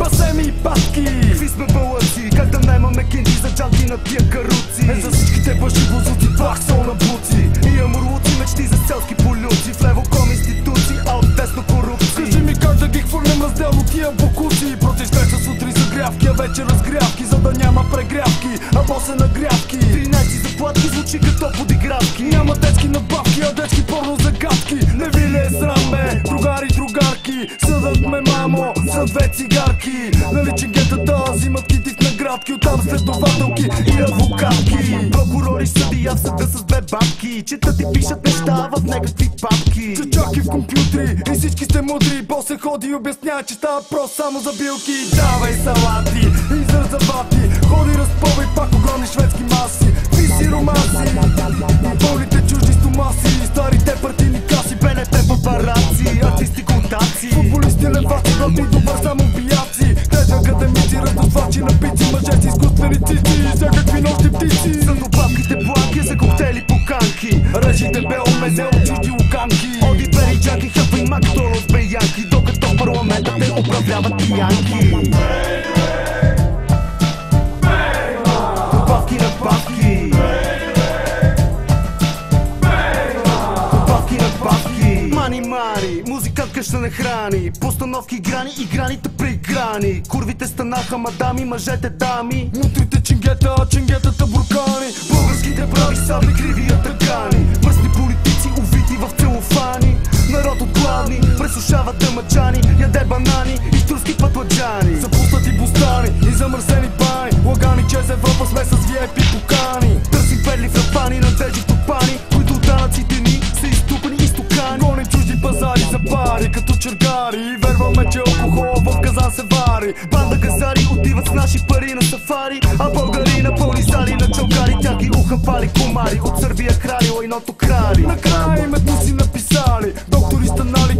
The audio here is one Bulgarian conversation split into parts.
Пасеми и патки Какви сме бълъци, как да наймаме кенди за джанки на тия каруци? Е за всичките бъжи бузуци, пак са на буци. И амурлуци, мечти за селски полюци. В лево ком институции, а от десно корупции. Кажи ми как да ги хвърлям разделно тия бокуци. Вече сутри загрявки, а вече разгрявки За да няма прегрявки, а после нагрявки 13 заплатки звучи като подигравки. Няма детски набавки, а детски порно загадки. Не ви ли е срам за две цигарки. Нали ченгетата взимат кити в наградки Оттам следователки и адвокатки. Прокурори, съдия в съда с две бабки. Четат и пишат неща в някакви папки. Чачаки в компютри и всички сте мудри. После ходи и обяснява, че става просто само за билки. Давай салати и за забати Мезе от чужди Оди бери джаки, хъпай мак, долу с беянки Докато в парламента те управляват пиянки Добавки Мани, мани, музикантка ще не храни. Постановки грани и граните преиграни. Курвите станаха мадами, мъжете дами. Мутрите чингета, а чингетата буркани. Българските брави сабли, криви главни, пресушава дъмачани Яде банани и турски пътладжани Запуснати бустани и замърсени бани Лагани чрез Европа сме с VIP покани. Търсим верли в рапани, надежди в топани Които данъците ни са изтупани и стокани. Гоним чужди пазари за пари като чергари. Верваме, че алкохол в казан се вари. Банда газари отиват с наши пари на сафари А българи на пълни зали на чалгари Тя ги ухапали комари От Сърбия крали, лайното крари Накрая името си написали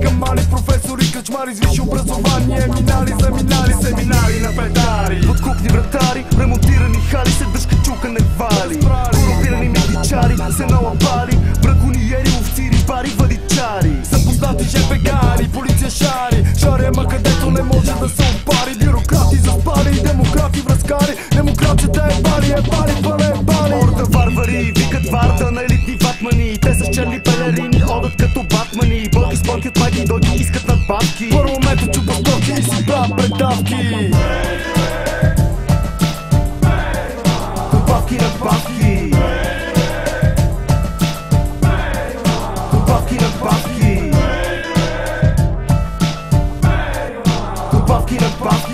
камали, професори качмари С висше образование минали, заминали семинари на педари Подкупни вратари, ремонтирани хали Се дъжка чука не вали. Корумпирани митничари, се налапали Бракониери, овци, рибари, валичари. Запознати жепегари, полиция шари. Ама където не може да се опари. Бюрократи заспали, демократи връзкари. Демокрацията е бали, е бали, пъле от майки дойки искат надбавки Парламентът чупа стоки и си правят предавки. Добавки на бабки. Добавки на бабки. На бабки на бабки